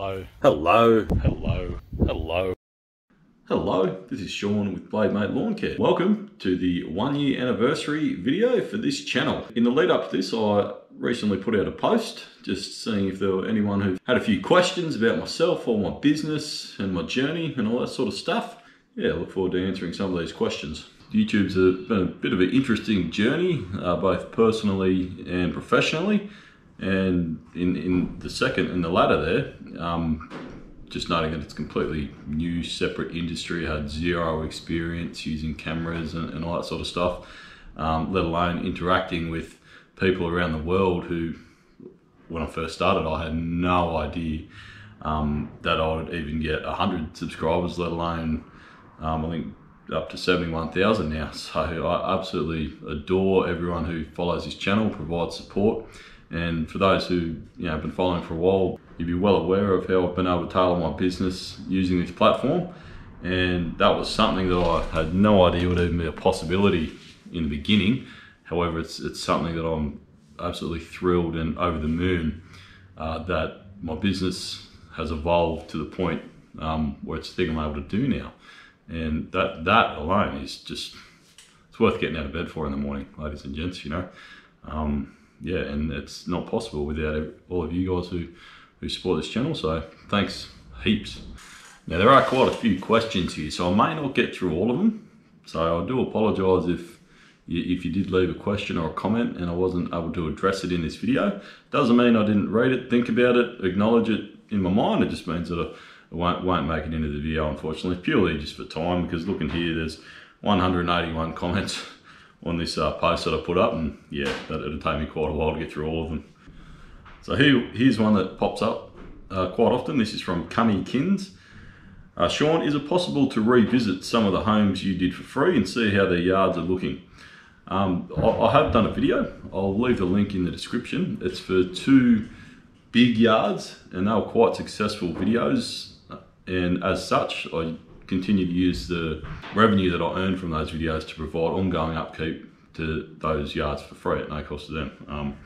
Hello, Hello. hello, hello. Hello, this is Sean with Blade Mate Lawn Care. Welcome to the one year anniversary video for this channel. In the lead up to this, I recently put out a post just seeing if there were anyone who had a few questions about myself or my business and my journey and all that sort of stuff. Yeah, I look forward to answering some of these questions. YouTube's a, been a bit of an interesting journey, uh, both personally and professionally. And in, in the second, in the latter there, um, just noting that it's completely new, separate industry. Had zero experience using cameras and, and all that sort of stuff, um, let alone interacting with people around the world who, when I first started, I had no idea um, that I would even get 100 subscribers, let alone, um, I think, up to 71,000 now. So I absolutely adore everyone who follows this channel, provides support. And for those who you know have been following for a while, you'd be well aware of how I've been able to tailor my business using this platform. And that was something that I had no idea would even be a possibility in the beginning. However, it's it's something that I'm absolutely thrilled and over the moon uh, that my business has evolved to the point um, where it's the thing I'm able to do now. And that that alone is just it's worth getting out of bed for in the morning, ladies and gents. You know. Um, yeah, and it's not possible without all of you guys who, who support this channel. So thanks heaps. Now there are quite a few questions here, so I may not get through all of them. So I do apologise if you, if you did leave a question or a comment and I wasn't able to address it in this video. Doesn't mean I didn't read it, think about it, acknowledge it in my mind. It just means that I won't, won't make it into the video, unfortunately, purely just for time. Because looking here, there's 181 comments on this uh, post that I put up, and yeah, that it'll take me quite a while to get through all of them. So here, here's one that pops up uh, quite often. This is from Cunny Kins. Uh, Sean, is it possible to revisit some of the homes you did for free and see how their yards are looking? Um, I, I have done a video. I'll leave the link in the description. It's for two big yards, and they were quite successful videos. And as such, I continue to use the revenue that I earn from those videos to provide ongoing upkeep to those yards for free at no cost to them. Um,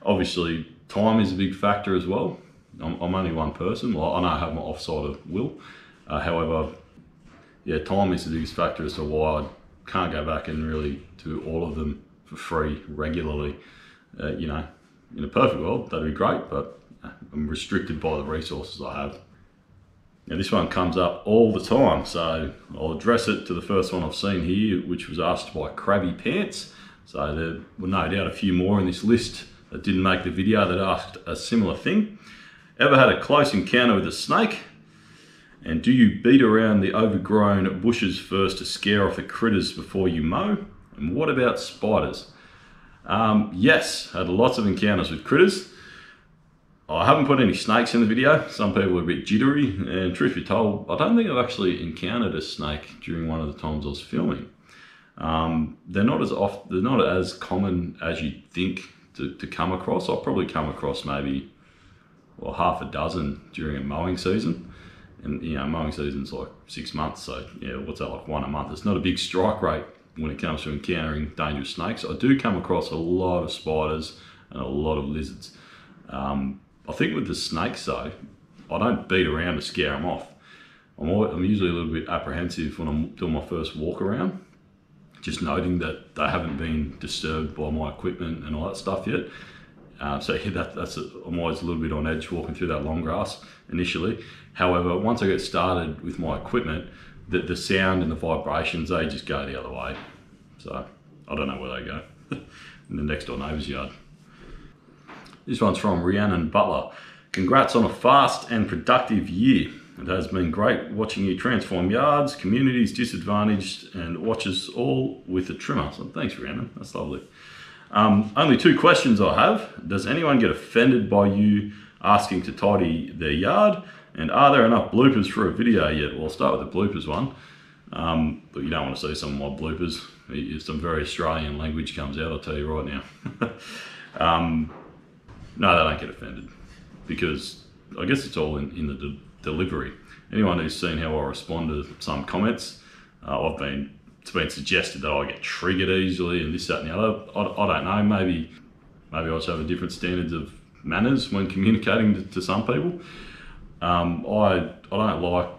obviously, time is a big factor as well. I'm, I'm only one person. Well, I know I have my offside of will. Uh, however, yeah, time is the biggest factor as to why I can't go back and really do all of them for free regularly. Uh, you know, in a perfect world, that'd be great, but uh, I'm restricted by the resources I have. Now this one comes up all the time, so I'll address it to the first one I've seen here, which was asked by Krabby Pants. So there were no doubt a few more in this list that didn't make the video that asked a similar thing. Ever had a close encounter with a snake? And do you beat around the overgrown bushes first to scare off the critters before you mow? And what about spiders? Um, yes, had lots of encounters with critters. I haven't put any snakes in the video. Some people are a bit jittery, and truth be told, I don't think I've actually encountered a snake during one of the times I was filming. Um, they're not as off, they're not as common as you'd think to, to come across. I've probably come across maybe well half a dozen during a mowing season, and you know mowing season's like six months, so yeah, what's that like one a month? It's not a big strike rate when it comes to encountering dangerous snakes. I do come across a lot of spiders and a lot of lizards. Um, I think with the snakes though, I don't beat around to scare them off. I'm, always, I'm usually a little bit apprehensive when I'm doing my first walk around, just noting that they haven't been disturbed by my equipment and all that stuff yet. Uh, so yeah, that, that's a, I'm always a little bit on edge walking through that long grass initially. However, once I get started with my equipment, the, the sound and the vibrations, they just go the other way. So I don't know where they go. in the next door neighbour's yard. This one's from Rhiannon Butler. Congrats on a fast and productive year. It has been great watching you transform yards, communities disadvantaged, and watches all with a trimmer. So thanks, Rhiannon. That's lovely. Um, only two questions I have. Does anyone get offended by you asking to tidy their yard? And are there enough bloopers for a video yet? Well, start with the bloopers one. Um, but you don't want to see some of my bloopers. If some very Australian language comes out, I'll tell you right now. um, no, they don't get offended because I guess it's all in, in the de delivery. Anyone who's seen how I respond to some comments, uh, I've been it's been suggested that I get triggered easily and this, that, and the other. I, I don't know. Maybe maybe I just have a different standards of manners when communicating to, to some people. Um, I I don't like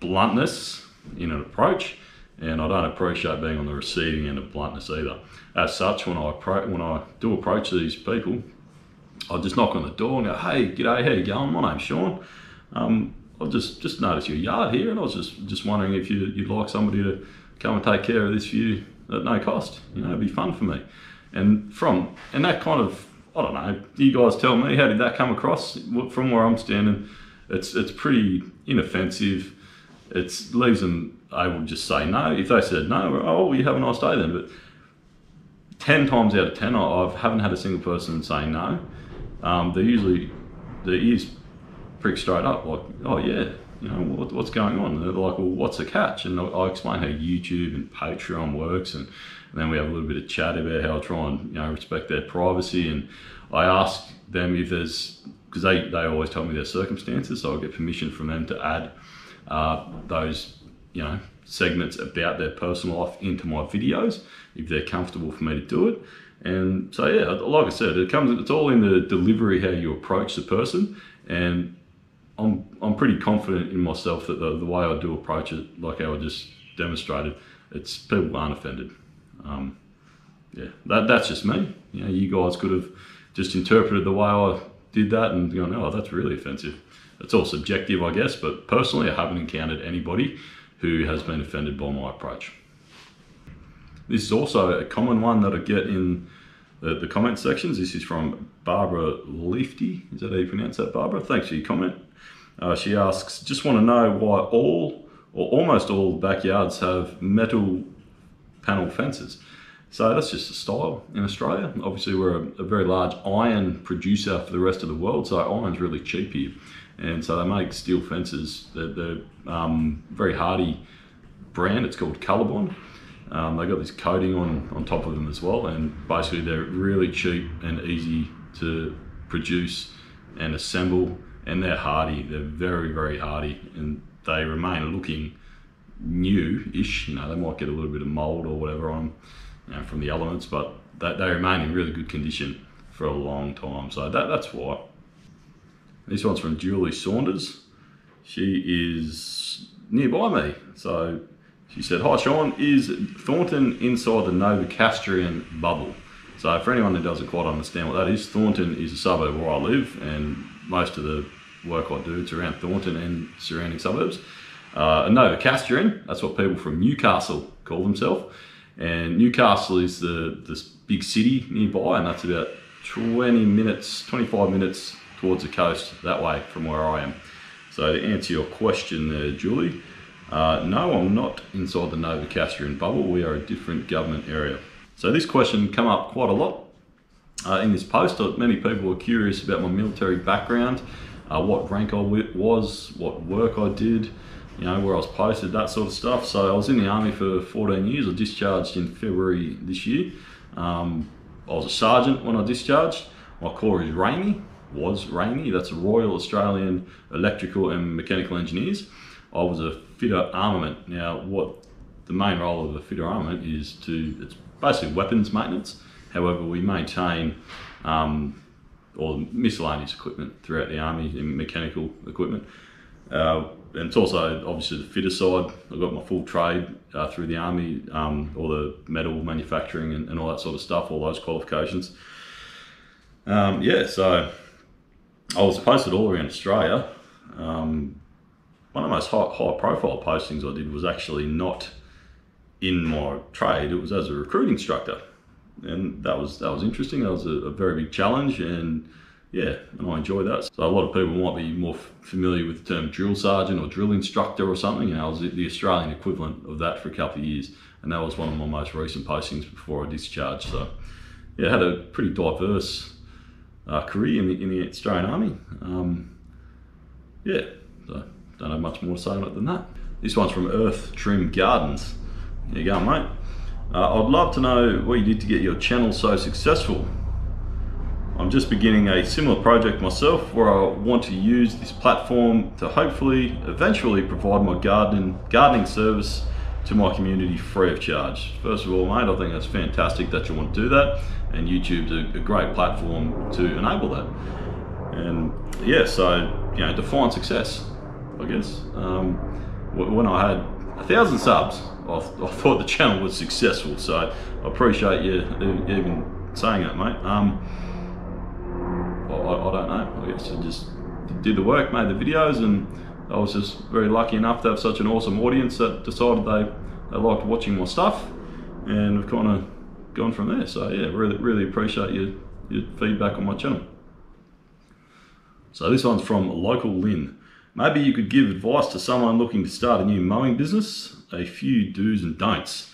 bluntness in an approach, and I don't appreciate being on the receiving end of bluntness either. As such, when I appro- when I do approach these people, I just knock on the door and go, "Hey, g'day, how you going? My name's Sean. Um, I just just noticed your yard here, and I was just just wondering if you, you'd like somebody to come and take care of this for you at no cost. You know, it'd be fun for me." And from and that kind of I don't know. You guys tell me how did that come across from where I'm standing? It's it's pretty inoffensive. It leaves them able to just say no. If they said no, oh, well, you have a nice day then. But ten times out of ten, I I haven't had a single person say no. Um, they're usually their ears prick straight up, like, oh yeah, you know what, what's going on? And they're like, well, what's the catch? And I, explain how YouTube and Patreon works, and, and then we have a little bit of chat about how I try and you know respect their privacy. And I ask them if there's because they, they always tell me their circumstances, so I get permission from them to add uh, those you know segments about their personal life into my videos if they're comfortable for me to do it. And so yeah, like I said, it comes it's all in the delivery how you approach the person, and I'm I'm pretty confident in myself that the, the way I do approach it, like how I just demonstrated, it's people aren't offended. Um, yeah, that that's just me. You know, you guys could have just interpreted the way I did that and gone, oh, that's really offensive. It's all subjective, I guess, but personally, I haven't encountered anybody who has been offended by my approach. This is also a common one that I get in the, the comment sections. This is from Barbara Leafty. Is that how you pronounce that, Barbara? Thanks for your comment. Uh, she asks, just want to know why all or almost all backyards have metal panel fences. So that's just a style in Australia. Obviously, we're a, a, very large iron producer for the rest of the world, so iron's really cheap here. And so they make steel fences. They're, they're um, very hardy brand. It's called Colorbond. Um, they got this coating on, on top of them as well, and basically they're really cheap and easy to produce and assemble, and they're hardy. They're very, very hardy, and they remain looking new-ish. You know, they might get a little bit of mold or whatever on them you know, from the elements, but they, they remain in really good condition for a long time. So that, that's why. This one's from Julie Saunders. She is nearby me, so she said, Hi Sean, is Thornton inside the Novocastrian bubble? So for anyone who doesn't quite understand what that is, Thornton is a suburb where I live and most of the work I do is around Thornton and surrounding suburbs. Uh, Novocastrian, that's what people from Newcastle call themselves. And Newcastle is the this big city nearby and that's about 20 minutes, 25 minutes towards the coast that way from where I am. So to answer your question there, Julie, uh, no, I'm not inside the Novocastrian bubble. We are a different government area. So this question come up quite a lot uh, in this post. Uh, many people were curious about my military background, uh, what rank I was, what work I did, you know, where I was posted, that sort of stuff. So I was in the army for 14 years. I discharged in February this year. Um, I was a sergeant when I discharged. My corps is RAEME, was RAEME. That's Royal Australian Electrical and Mechanical Engineers. I was a fitter armament. Now, what the main role of a fitter armament is to, it's basically weapons maintenance. However, we maintain um, all miscellaneous equipment throughout the army and mechanical equipment. Uh, and it's also obviously the fitter side. I've got my full trade uh, through the army, um, all the metal manufacturing and, and, all that sort of stuff, all those qualifications. Um, yeah, so I was posted all around Australia. Um, one of the most high, high profile postings I did was actually not in my trade, it was as a recruiting instructor. And that was that was interesting. That was a, a very big challenge and yeah, and I enjoyed that. So a lot of people might be more familiar with the term drill sergeant or drill instructor or something. Know, I was the Australian equivalent of that for a couple of years, and that was one of my most recent postings before I discharged. So, yeah, had a pretty diverse uh, career in the, in the Australian Army. Um, yeah, so don't have much more to say on it than that. This one's from Earth Trim Gardens. There you go, mate. Uh, I'd love to know what you did to get your channel so successful. I'm just beginning a similar project myself where I want to use this platform to hopefully eventually provide my gardening gardening service to my community free of charge. First of all, mate, I think that's fantastic that you want to do that and YouTube's a, a great platform to enable that. And yeah, so you know define success. I guess um, when I had a thousand subs, I, I, thought the channel was successful. So I appreciate you even saying that, mate. Um, I, I, don't know. I guess I just did the work, made the videos, and I was just very lucky enough to have such an awesome audience that decided they, they liked watching my stuff, and we've kind of gone from there. So yeah, really really appreciate your, your feedback on my channel. So this one's from local Lynn. Maybe you could give advice to someone looking to start a new mowing business, a few do's and don'ts.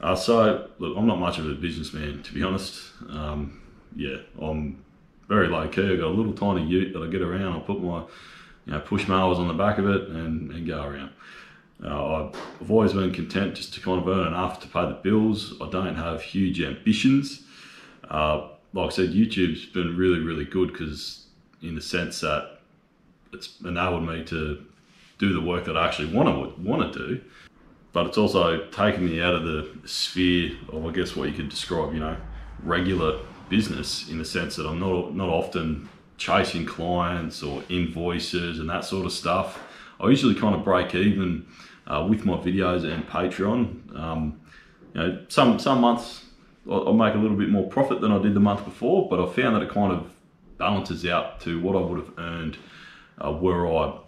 Uh, so, look, I'm not much of a businessman, to be honest. Um, yeah, I'm very low key. I've got a little tiny ute that I get around. I put my you know, push mowers on the back of it and, and go around. Uh, I've always been content just to kind of earn enough to pay the bills. I don't have huge ambitions. Uh, like I said, YouTube's been really, really good because in the sense that it's enabled me to do the work that I actually want to want to do. But it's also taken me out of the sphere of, I guess, what you could describe, you know, regular business in the sense that I'm not not often chasing clients or invoices and that sort of stuff. I usually kind of break even uh, with my videos and Patreon. Um, you know, some some months I'll make a little bit more profit than I did the month before, but I found that it kind of balances out to what I would have earned uh, were I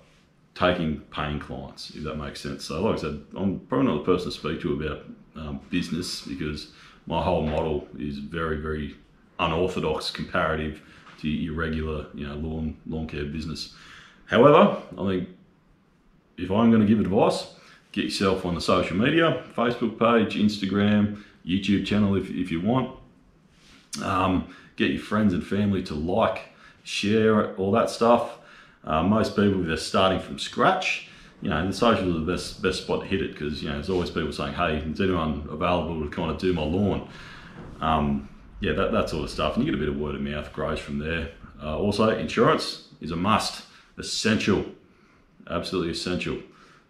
taking paying clients, if that makes sense. So, like I said, I'm probably not the person to speak to about um, business because my whole model is very, very unorthodox comparative to your regular, you know, lawn lawn care business. However, I think if I'm going to give advice, get yourself on the social media, Facebook page, Instagram, YouTube channel if, if you want. Um, get your friends and family to like, share all that stuff. Uh, most people, they're starting from scratch, you know, the social is the best best spot to hit it because you know there's always people saying, "Hey, is anyone available to kind of do my lawn?" Um, yeah, that, that sort of stuff, and you get a bit of word of mouth grows from there. Uh, also, insurance is a must, essential, absolutely essential.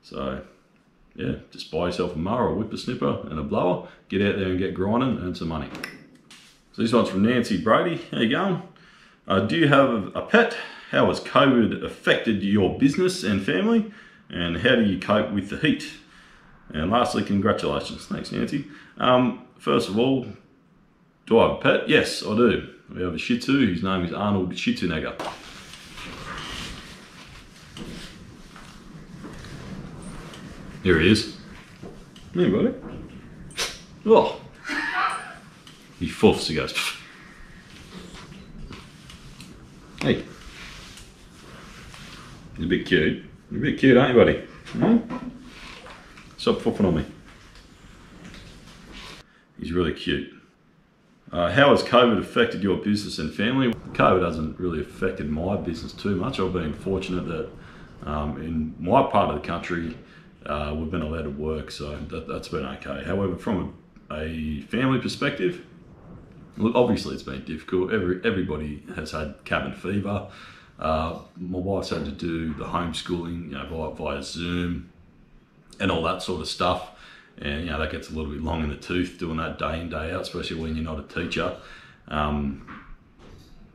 So, yeah, just buy yourself a mower, a whipper snipper, and a blower. Get out there and get grinding, and earn some money. So this one's from Nancy Brady. How you going? Uh, do you have a pet? How has COVID affected your business and family? And how do you cope with the heat? And lastly, congratulations. Thanks, Nancy. Um, first of all, do I have a pet? Yes, I do. We have a Shih Tzu. His name is Arnold Schitzenegger. Here he is. Hey, buddy. Oh. He foughs, he goes. Hey. He's a bit cute. You're a bit cute, aren't you, buddy? Stop fluffing on me. He's really cute. Uh, how has COVID affected your business and family? COVID hasn't really affected my business too much. I've been fortunate that um, in my part of the country, uh, we've been allowed to work, so that, has been okay. However, from a, a family perspective, look, obviously it's been difficult. Every, everybody has had cabin fever. Uh, my wife's had to do the homeschooling, you know, via, via Zoom and all that sort of stuff. And, you know, that gets a little bit long in the tooth doing that day in, day out, especially when you're not a teacher. Um,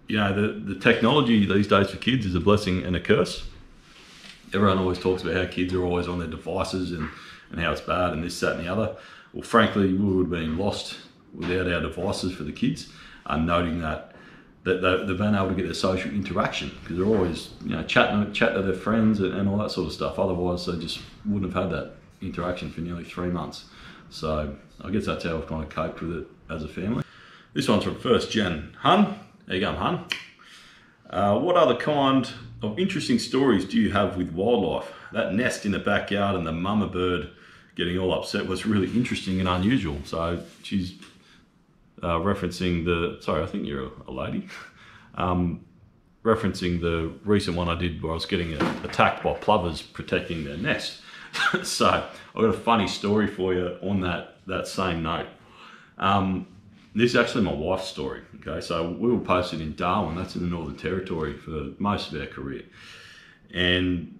you know, the, the technology these days for kids is a blessing and a curse. Everyone always talks about how kids are always on their devices and, and how it's bad and this, that, and the other. Well, frankly, we would have been lost without our devices for the kids. I'm noting that that they've been able to get their social interaction because they're always you know chatting chat to their friends and all that sort of stuff. Otherwise, they just wouldn't have had that interaction for nearly three months. So I guess that's how we've kind of coped with it as a family. This one's from First Gen Hun. There you go, Hun. Uh, what other kind of interesting stories do you have with wildlife? That nest in the backyard and the mama bird getting all upset was really interesting and unusual. So she's uh, referencing the, sorry, I think you're a, lady, um, referencing the recent one I did where I was getting attacked by plovers protecting their nest. so I've got a funny story for you on that, that same note. Um, this is actually my wife's story. Okay, so we were posted in Darwin, that's in the Northern Territory for most of our career. And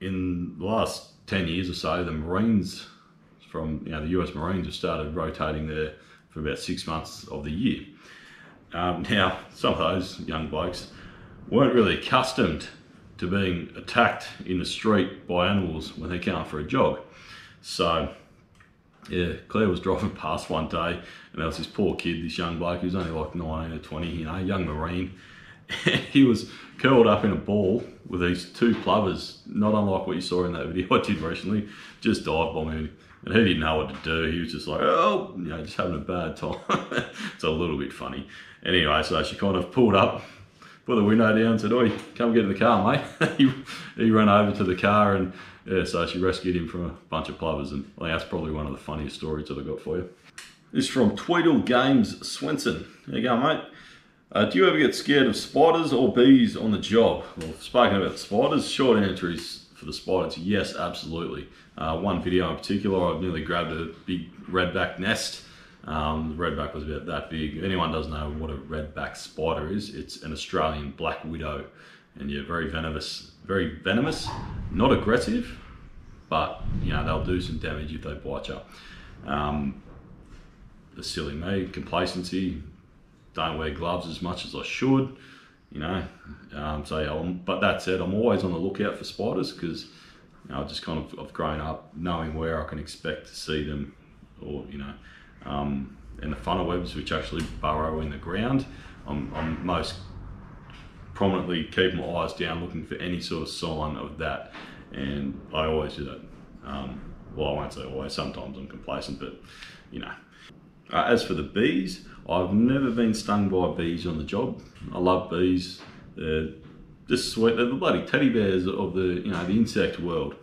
in the last 10 years or so, the Marines from you know, the US Marines have started rotating there for about six months of the year. Um, now, some of those young blokes weren't really accustomed to being attacked in the street by animals when they're out for a jog. So, yeah, Claire was driving past one day and there was this poor kid, this young bloke, was only like 19 or 20, you know, young Marine. He was curled up in a ball with these two plovers, not unlike what you saw in that video I did recently, just dive bombing. And he didn't know what to do. He was just like, oh, you know, just having a bad time. it's a little bit funny. Anyway, so she kind of pulled up, put the window down and said, oi, come get in the car, mate. he, he ran over to the car and yeah, so she rescued him from a bunch of plovers. And I think that's probably one of the funniest stories that I got for you. This is from Tweedle Games Swenson. There you go, mate. Uh, do you ever get scared of spiders or bees on the job? Well, speaking about spiders, short answer is for the spiders, yes, absolutely. Uh, one video in particular, I've nearly grabbed a big redback nest. Um, the redback was about that big. If anyone doesn't know what a redback spider is, it's an Australian black widow. And yeah, very venomous, very venomous, not aggressive, but you know, they'll do some damage if they bite you. Um, the silly me, complacency, don't wear gloves as much as I should, you know. Um, so, yeah, but that said, I'm always on the lookout for spiders because you know, I just kind of I've grown up knowing where I can expect to see them, or you know, um, and the funnel webs which actually burrow in the ground. I'm, I'm most prominently keep my eyes down, looking for any sort of sign of that, and I always do that. Um, well, I won't say always. Sometimes I'm complacent, but you know. Uh, as for the bees, I've never been stung by bees on the job. I love bees. They're just sweet. They're the bloody teddy bears of the you know the insect world.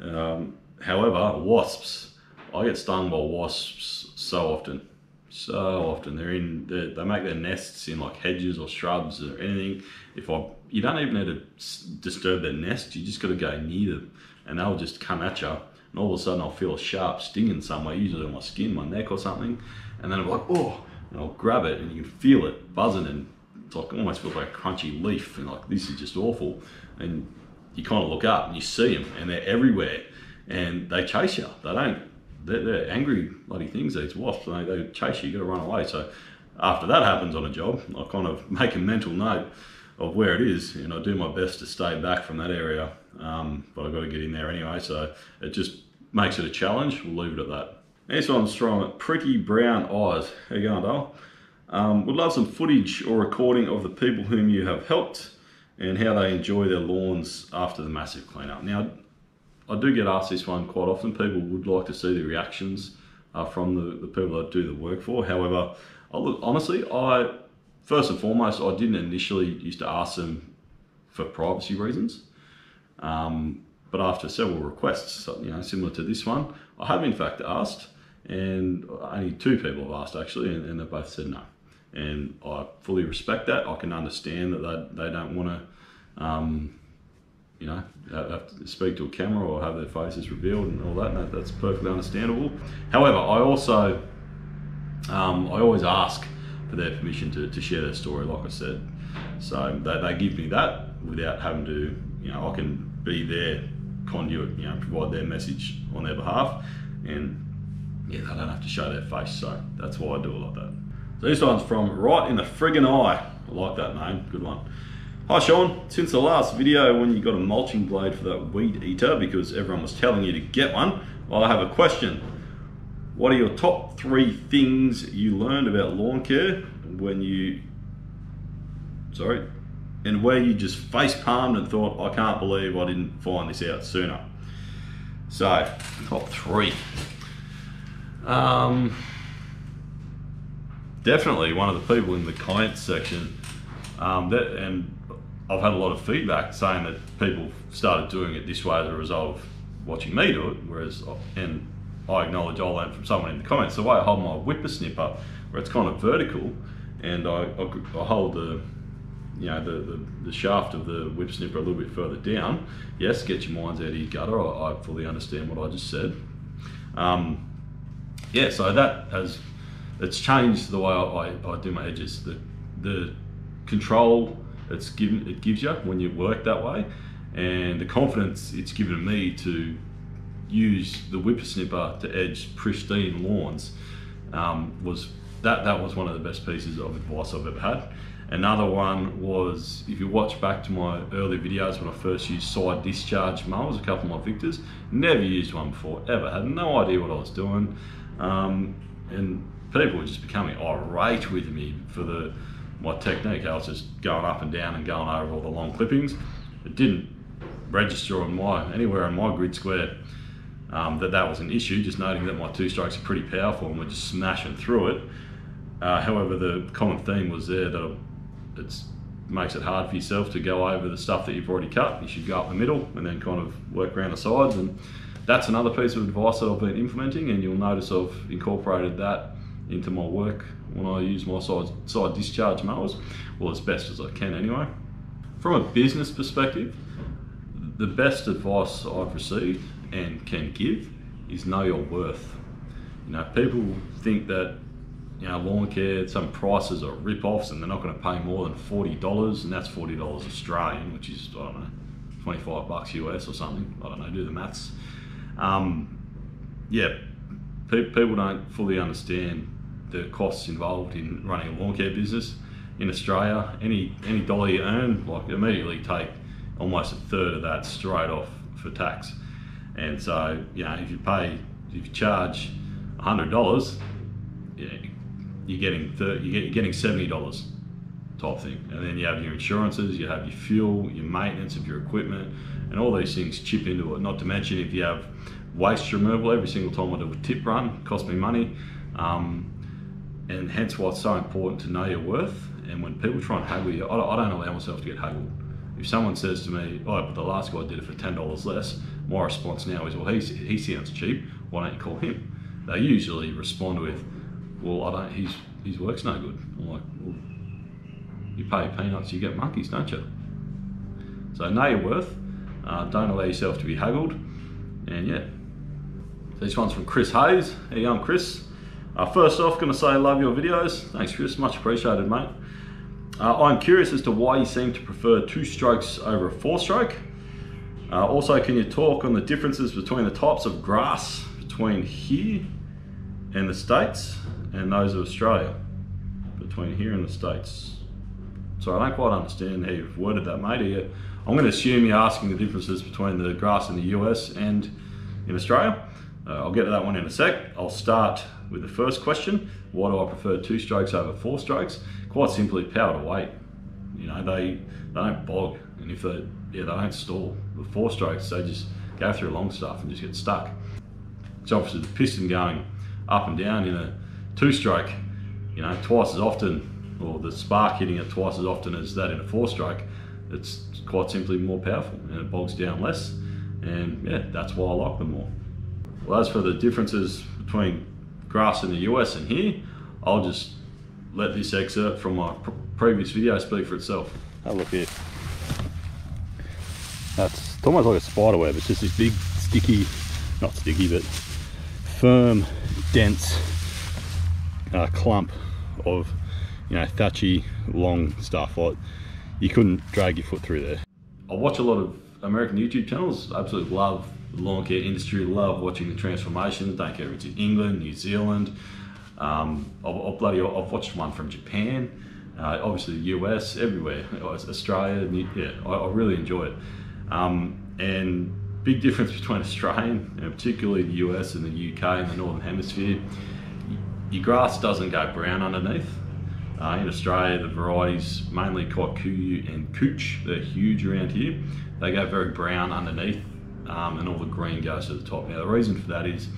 Um, however, wasps. I get stung by wasps so often, so often. They're in. They're, they make their nests in like hedges or shrubs or anything. If I, you don't even need to disturb their nest. You just got to go near them, and they'll just come at you. And all of a sudden, I'll feel a sharp sting in somewhere, usually on my skin, my neck or something. And then I'm like, oh, and I'll grab it and you can feel it buzzing and it's like almost feels like a crunchy leaf and like this is just awful. And you kind of look up and you see them and they're everywhere and they chase you they don't they're, they're angry bloody things these wasps. They, they chase you you got to run away. So after that happens on a job I kind of make a mental note of where it is and I do my best to stay back from that area um, but I've got to get in there anyway so it just makes it a challenge we'll leave it at that this one's from Pretty Brown Eyes. How you going, Dale? Um, would love some footage or recording of the people whom you have helped and how they enjoy their lawns after the massive cleanup. Now, I do get asked this one quite often. People would like to see the reactions uh, from the, the people I do the work for. However, I look, honestly, I first and foremost, I didn't initially used to ask them for privacy reasons. Um, but after several requests, you know, similar to this one, I have in fact asked and only two people have asked actually, and, and they both said no. And I fully respect that. I can understand that they, they don't want to, um, you know, to speak to a camera or have their faces revealed and all that. And that that's perfectly understandable. However, I also, um, I always ask for their permission to, to share their story, like I said. So they, they give me that without having to, you know, I can be their conduit, you know, provide their message on their behalf. And yeah, they don't have to show their face, so that's why I do it like that. So this one's from Right in the Friggin' Eye. I like that name, good one. Hi Sean, since the last video when you got a mulching blade for that weed eater because everyone was telling you to get one, well I have a question. What are your top three things you learned about lawn care when you, sorry, and where you just face palmed and thought, I can't believe I didn't find this out sooner. So, top three. Um, definitely one of the people in the comments section, um, that, and I've had a lot of feedback saying that people started doing it this way as a result of watching me do it, whereas, and I acknowledge I learned from someone in the comments, the way I hold my whippersnipper, where it's kind of vertical, and I, I, I hold the, you know, the, the, the, shaft of the whippersnipper a little bit further down. Yes, get your minds out of your gutter. I, I fully understand what I just said. Um, yeah, so that has it's changed the way I, I, do my edges. The the control it's given it gives you when you work that way, and the confidence it's given me to use the whippersnipper to edge pristine lawns um, was that that was one of the best pieces of advice I've ever had. Another one was if you watch back to my early videos when I first used side discharge mowers, a couple of my Victas, never used one before, ever, had no idea what I was doing. Um, and people were just becoming irate with me for the my technique. I was just going up and down and going over all the long clippings. It didn't register on my anywhere on my grid square um, that that was an issue. Just noting that my two strokes are pretty powerful and we're just smashing through it. Uh, however, the common theme was there that it makes it hard for yourself to go over the stuff that you've already cut. You should go up the middle and then kind of work around the sides. And that's another piece of advice that I've been implementing, and you'll notice I've incorporated that into my work when I use my side, side discharge mowers, well, as best as I can anyway. From a business perspective, the best advice I've received and can give is know your worth. You know, people think that you know lawn care, some prices are rip-offs and they're not going to pay more than forty dollars, and that's forty dollars Australian, which is I don't know, twenty-five bucks US or something. I don't know, do the maths. Um, yeah, pe- people don't fully understand the costs involved in running a lawn care business in Australia. Any any dollar you earn, like immediately take almost a third of that straight off for tax. And so, you know, if you pay, if you charge hundred dollars, you're getting 30, you're getting seventy dollars type thing. And then you have your insurances, you have your fuel, your maintenance of your equipment, and all these things chip into it. Not to mention if you have waste removal every single time I do a tip run, cost me money. Um, and hence why it's so important to know your worth. And when people try and haggle you, I don't allow myself to get haggled. If someone says to me, "Oh, but the last guy did it for ten dollars less," my response now is, "Well, he's, he sounds cheap. Why don't you call him?" They usually respond with, "Well, I don't. His his work's no good." I'm like, well, "You pay peanuts, you get monkeys, don't you?" So know your worth. Uh, don't allow yourself to be haggled. And yeah, this one's from Chris Hayes. Hey, I'm Chris? Uh, first off, to say love your videos. Thanks, Chris. Much appreciated, mate. Uh, I'm curious as to why you seem to prefer two strokes over a four stroke. Uh, also, can you talk on the differences between the types of grass between here and the States and those of Australia? Between here and the States. So I don't quite understand how you've worded that, mate. You, I'm going to assume you're asking the differences between the grass in the US and in Australia. Uh, I'll get to that one in a sec. I'll start with the first question. Why do I prefer two strokes over four strokes? Quite simply, power to weight. You know, they, they don't bog. And if they, yeah, they don't stall. With four strokes, they just go through long stuff and just get stuck. It's obviously the piston going up and down in a two stroke, you know, twice as often, or the spark hitting it twice as often as that in a four stroke, it's quite simply more powerful and it bogs down less. And yeah, that's why I like them more. Well, as for the differences between grass in the US and here, I'll just let this excerpt from my pr previous video speak for itself. Have a look here. That's almost like a spider web. It's just this big, sticky, not sticky, but firm, dense uh, clump of, you know, thatchy, long stuff. Like you couldn't drag your foot through there. I watch a lot of American YouTube channels. Absolutely love the lawn care industry. Love watching the transformation. Don't care if it's in England, New Zealand. Um, I've, I've, bloody, I've watched one from Japan, uh, obviously the US, everywhere, Australia. Yeah, I, I really enjoy it. Um, and big difference between Australian, and particularly the US and the UK and the Northern Hemisphere. Your grass doesn't go brown underneath. Uh, in Australia, the varieties mainly Kikuyu and Couch, they're huge around here. They go very brown underneath um, and all the green goes to the top. Now the reason for that is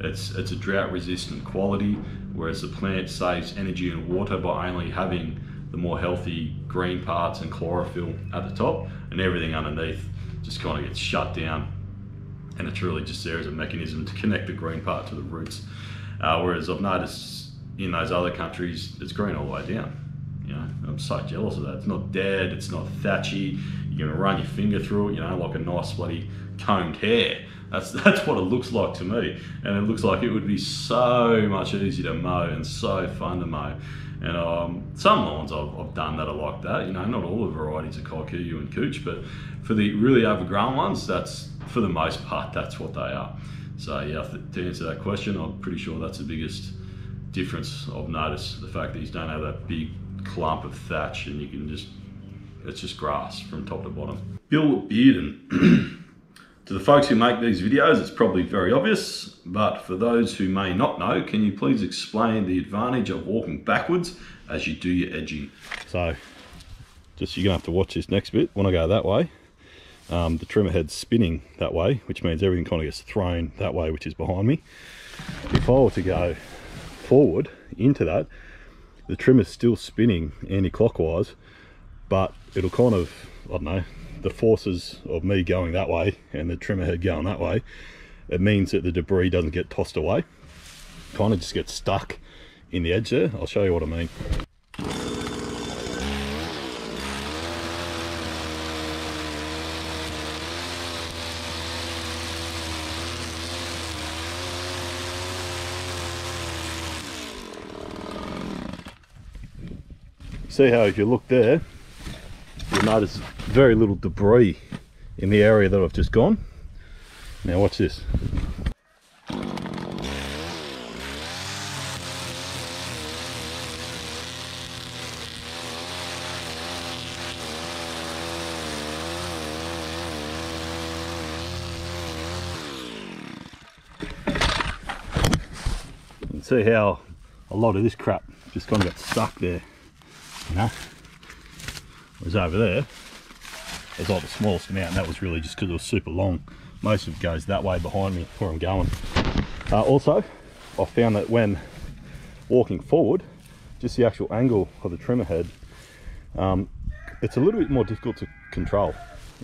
it's, it's a drought resistant quality, whereas the plant saves energy and water by only having the more healthy green parts and chlorophyll at the top and everything underneath just kind of gets shut down and it's really just there as a mechanism to connect the green part to the roots. Uh, whereas I've noticed in those other countries, it's green all the way down. You know, I'm so jealous of that. It's not dead, it's not thatchy. You're gonna run your finger through it, you know, like a nice bloody combed hair. That's that's what it looks like to me, and it looks like it would be so much easier to mow and so fun to mow. And um, some lawns I've, I've, done that are like that. You know, not all the varieties of Kikuyu and Couch, but for the really overgrown ones, that's for the most part that's what they are. So yeah, to answer that question, I'm pretty sure that's the biggest difference I've noticed. The fact that you don't have that big clump of thatch and you can just, it's just grass from top to bottom. Bill Bearden. to the folks who make these videos, it's probably very obvious, but for those who may not know, can you please explain the advantage of walking backwards as you do your edging? So, just you're gonna have to watch this next bit. When I go that way, um, the trimmer head's spinning that way, which means everything kind of gets thrown that way, which is behind me. If I were to go forward into that, the trimmer's still spinning anti-clockwise, but it'll kind of, I don't know, the forces of me going that way and the trimmer head going that way, it means that the debris doesn't get tossed away. Kind of just gets stuck in the edge there. I'll show you what I mean. See how if you look there, you'll notice very little debris in the area that I've just gone. Now watch this. See how a lot of this crap just kind of got stuck there, you know? Whereas over there, there's like the smallest amount, and that was really just because it was super long. Most of it goes that way behind me where I'm going. Uh, also, I found that when walking forward, just the actual angle of the trimmer head, um, it's a little bit more difficult to control.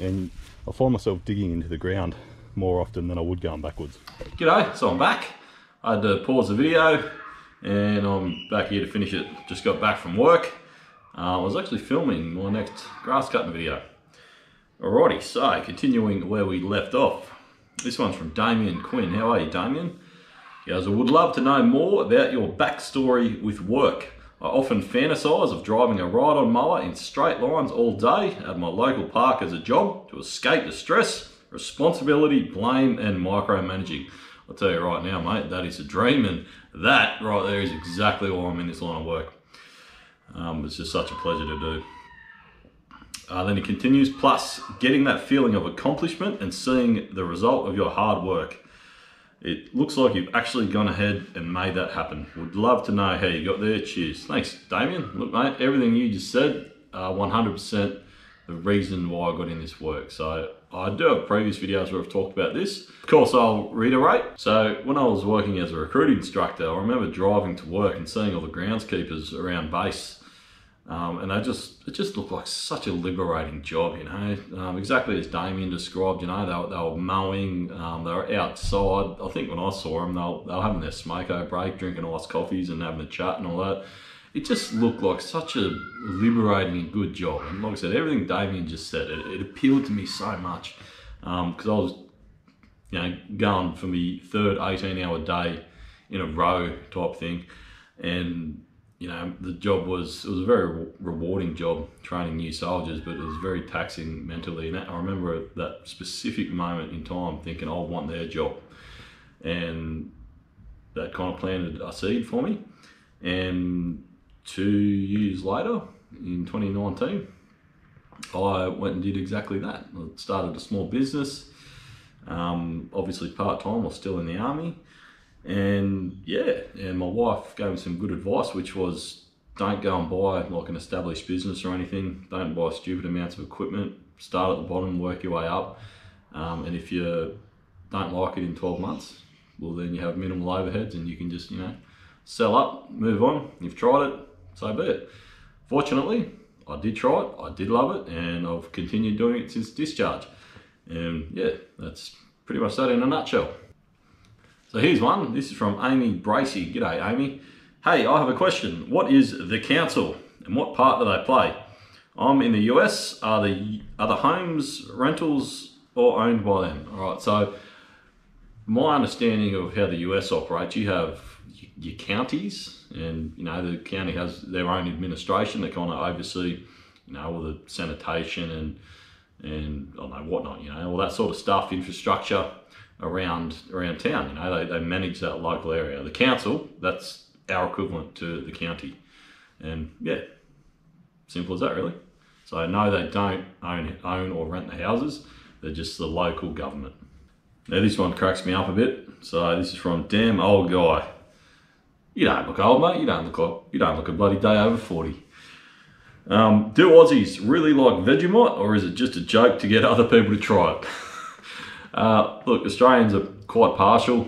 And I find myself digging into the ground more often than I would going backwards. G'day, so I'm back. I had to pause the video and I'm back here to finish it. Just got back from work. Uh, I was actually filming my next grass cutting video. Alrighty, so continuing where we left off. This one's from Damien Quinn. How are you, Damien? He goes, I would love to know more about your backstory with work. I often fantasize of driving a ride-on mower in straight lines all day at my local park as a job to escape the stress, responsibility, blame, and micromanaging. I'll tell you right now, mate, that is a dream, and that right there is exactly why I'm in this line of work. Um, it's just such a pleasure to do. Uh, then he continues, plus getting that feeling of accomplishment and seeing the result of your hard work. It looks like you've actually gone ahead and made that happen. Would love to know how you got there. Cheers. Thanks, Damien. Look, mate, everything you just said, uh, 100% the reason why I got in this work. So I do have previous videos where I've talked about this. Of course, I'll reiterate. So when I was working as a recruiting instructor, I remember driving to work and seeing all the groundskeepers around base um, and they just it just looked like such a liberating job, you know. Um, exactly as Damien described, you know, they were, they were mowing, um, they were outside. I think when I saw them, they were, they were having their smoko break, drinking iced coffees and having a chat and all that. It just looked like such a liberating good job. And like I said, everything Damien just said, it, it appealed to me so much because um, I was, you know, going for my third 18 hour day in a row type thing. And you know, the job was it was a very rewarding job training new soldiers, but it was very taxing mentally. And I remember that specific moment in time thinking, I want their job, and that kind of planted a seed for me. And two years later, in 2019, I went and did exactly that. I started a small business, um, obviously part time. I was still in the army and yeah, and my wife gave me some good advice, which was don't go and buy like an established business or anything. Don't buy stupid amounts of equipment. Start at the bottom, work your way up. Um, and if you don't like it in 12 months, well, then you have minimal overheads and you can just, you know, sell up, move on. You've tried it, so be it. Fortunately, I did try it, I did love it, and I've continued doing it since discharge. And yeah, that's pretty much that in a nutshell. So here's one. This is from Amy Bracey. G'day, Amy. Hey, I have a question. What is the council and what part do they play? I'm in the US. Are the are the homes rentals or owned by them? All right. So my understanding of how the US operates, you have your counties, and you know the county has their own administration. They kind of oversee, you know, all the sanitation and and I don't know whatnot, you know, all that sort of stuff, infrastructure around around town. You know, they, they manage that local area. The council, that's our equivalent to the county. And yeah, Simple as that, really. So no, they don't own, own or rent the houses. They're just the local government. Now this one cracks me up a bit. So this is from damn old guy. You don't look old, mate. You don't look like, you don't look a bloody day over 40. Um, do Aussies really like Vegemite or is it just a joke to get other people to try it? uh, look, Australians are quite partial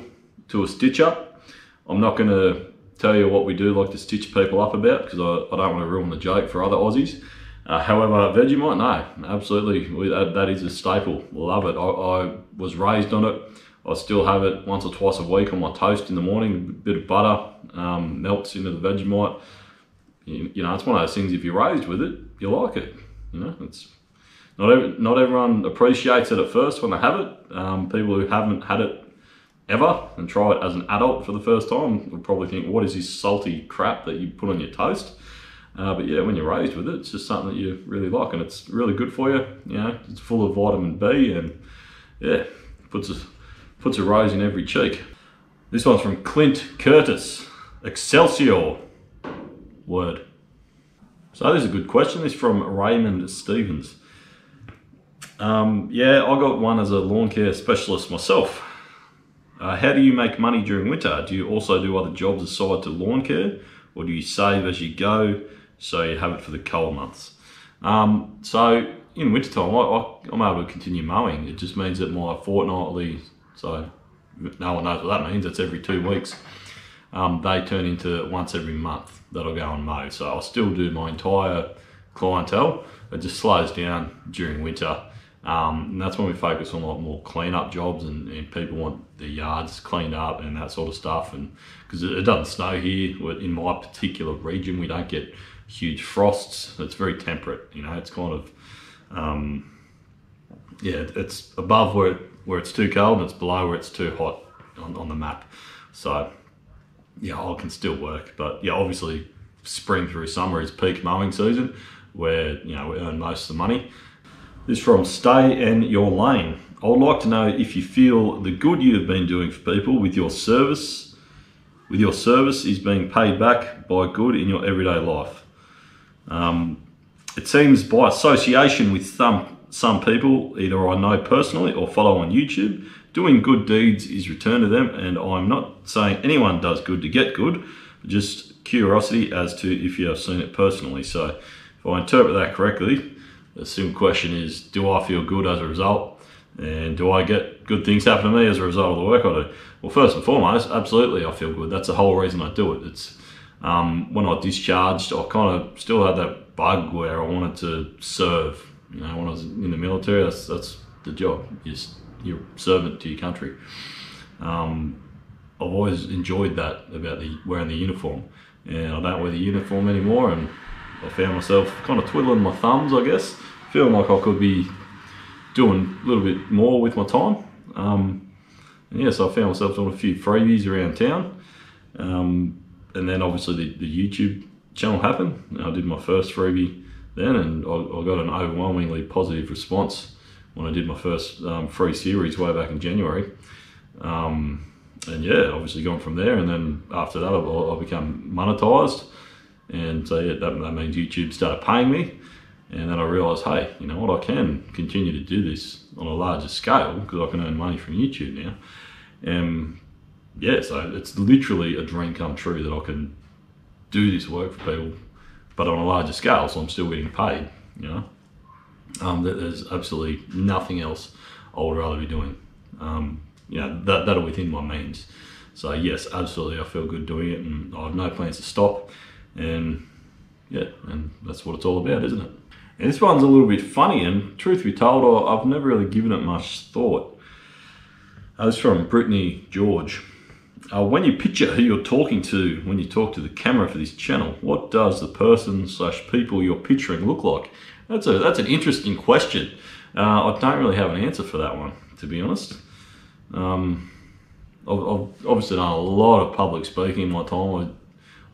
to a stitch up. I'm not going to tell you what we do like to stitch people up about because I, I, don't want to ruin the joke for other Aussies. Uh, however, Vegemite, no, absolutely, that, that is a staple. Love it. I, I, was raised on it. I still have it once or twice a week on my toast in the morning. A bit of butter um, melts into the Vegemite. You, you, know, it's one of those things. If you're raised with it, you like it. You know, it's not not everyone appreciates it at first when they have it. Um, people who haven't had it ever and try it as an adult for the first time will probably think, what is this salty crap that you put on your toast? Uh, but yeah, when you're raised with it, it's just something that you really like and it's really good for you. You know, it's full of vitamin B and yeah, puts a, puts a rose in every cheek. This one's from Clint Curtis. Excelsior. Word. So this is a good question. This is from Raymond Stevens. Um, yeah, I got one as a lawn care specialist myself. Uh, how do you make money during winter? Do you also do other jobs aside to lawn care? Or do you save as you go so you have it for the cold months? Um, so in wintertime, I, I, I'm able to continue mowing. It just means that my fortnightly, so no one knows what that means, it's every two weeks, um, they turn into once every month that I'll go and mow. So I'll still do my entire clientele. It just slows down during winter um, and that's when we focus on a lot more cleanup jobs and, and, people want their yards cleaned up and that sort of stuff. And because it, it, doesn't snow here in my particular region, we don't get huge frosts. It's very temperate, you know, it's kind of, um, yeah, it's above where, where it's too cold and it's below where it's too hot on, on the map. So yeah, I can still work, but yeah, obviously spring through summer is peak mowing season where, you know, we earn most of the money. This is from Stay in Your Lane. I would like to know if you feel the good you have been doing for people with your service, with your service is being paid back by good in your everyday life. Um, it seems by association with some some people, either I know personally or follow on YouTube, doing good deeds is returned to them. And I'm not saying anyone does good to get good, just curiosity as to if you have seen it personally. So if I interpret that correctly, the simple question is, do I feel good as a result? And do I get good things happen to me as a result of the work I do? Well, first and foremost, absolutely I feel good. That's the whole reason I do it. It's um, when I discharged, I kind of still had that bug where I wanted to serve. You know, when I was in the military, that's that's the job. You're, you're servant to your country. Um, I've always enjoyed that about the wearing the uniform, and I don't wear the uniform anymore. And I found myself kind of twiddling my thumbs, I guess, feeling like I could be doing a little bit more with my time. Um, and yeah, so I found myself doing a few freebies around town. Um, and then obviously the, the, YouTube channel happened. I did my first freebie then and I, I, got an overwhelmingly positive response when I did my first um, free series way back in January. Um, and yeah, obviously gone from there. And then after that, I, I become monetized. And so yeah, that, that means YouTube started paying me. And then I realised, hey, you know what, I can continue to do this on a larger scale because I can earn money from YouTube now. And yeah, so it's literally a dream come true that I can do this work for people, but on a larger scale, so I'm still getting paid, you know. Um, there's absolutely nothing else I would rather be doing. Um, you know, that, that are within my means. So yes, absolutely, I feel good doing it and I have no plans to stop. And yeah, and that's what it's all about, isn't it? And this one's a little bit funny, and truth be told, I've never really given it much thought. Uh, this from Brittany George. Uh, when you picture who you're talking to when you talk to the camera for this channel, what does the person slash people you're picturing look like? That's a that's an interesting question. Uh, I don't really have an answer for that one, to be honest. Um, I've, I've, obviously done a lot of public speaking in my time.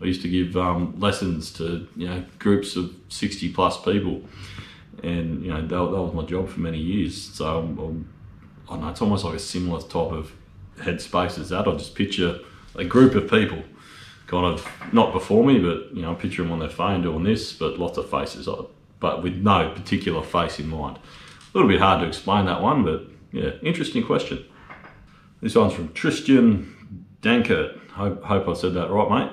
I used to give um, lessons to you know groups of 60 plus people, and you know that, that was my job for many years. So I'm, I know it's almost like a similar type of headspace as that. I just picture a group of people, kind of not before me, but you know, I picture them on their phone doing this, but lots of faces, but with no particular face in mind. A little bit hard to explain that one, but yeah, interesting question. This one's from Tristan Dankert. Hope, hope I said that right, mate.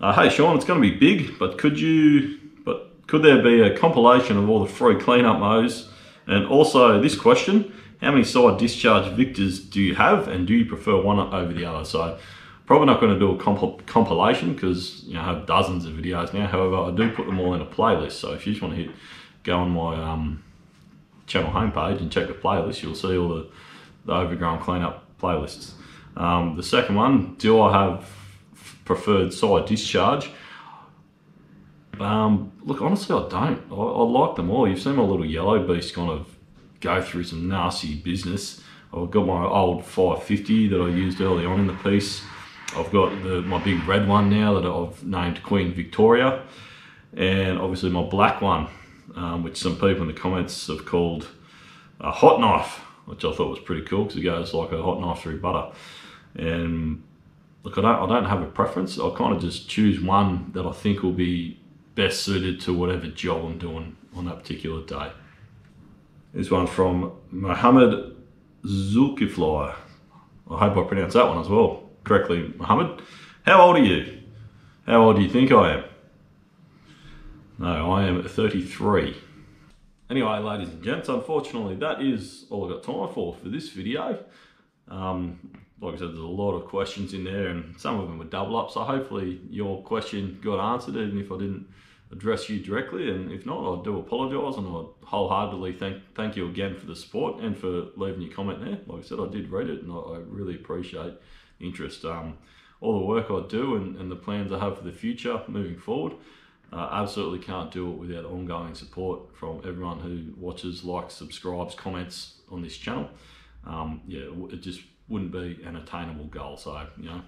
Uh, hey Sean, it's going to be big, but could you, but could there be a compilation of all the free cleanup mows? And also this question, how many side discharge Victas do you have and do you prefer one over the other? So probably not going to do a comp compilation because you know, I have dozens of videos now. However, I do put them all in a playlist. So if you just want to hit, go on my um, channel homepage and check the playlist, you'll see all the, the overgrown cleanup playlists. Um, the second one, do I have preferred side discharge? Um, look, honestly, I don't. I, I, like them all. You've seen my little yellow beast kind of go through some nasty business. I've got my old 550 that I used early on in the piece. I've got the, my big red one now that I've named Queen Victoria. And obviously my black one, um, which some people in the comments have called a hot knife, which I thought was pretty cool because it goes like a hot knife through butter. And look, I don't, I don't have a preference. I kind of just choose one that I think will be best suited to whatever job I'm doing on that particular day. This one from Mohammed Zulkifly. I hope I pronounced that one as well correctly, Mohammed. How old are you? How old do you think I am? No, I am 33. Anyway, ladies and gents, unfortunately, that is all I've got time for for this video. Um, like I said, there's a lot of questions in there and some of them were double up. So hopefully your question got answered even if I didn't address you directly. And if not, I do apologise and I wholeheartedly thank thank you again for the support and for leaving your comment there. Like I said, I did read it and I, I really appreciate interest. Um, all the work I do and, and, the plans I have for the future moving forward, uh, absolutely can't do it without ongoing support from everyone who watches, likes, subscribes, comments on this channel. Um, yeah, it just wouldn't be an attainable goal. So, you know,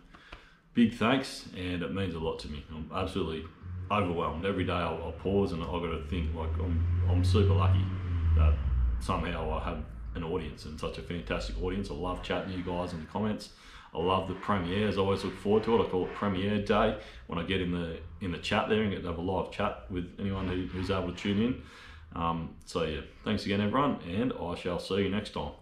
big thanks and it means a lot to me. I'm absolutely overwhelmed. Every day I'll, I'll pause and I've got to think like I'm, I'm super lucky that somehow I have an audience and such a fantastic audience. I love chatting to you guys in the comments. I love the premieres. I always look forward to it. I call it premiere day when I get in the in the chat there and get to have a live chat with anyone who, who's able to tune in. Um, so yeah, thanks again everyone, and I shall see you next time.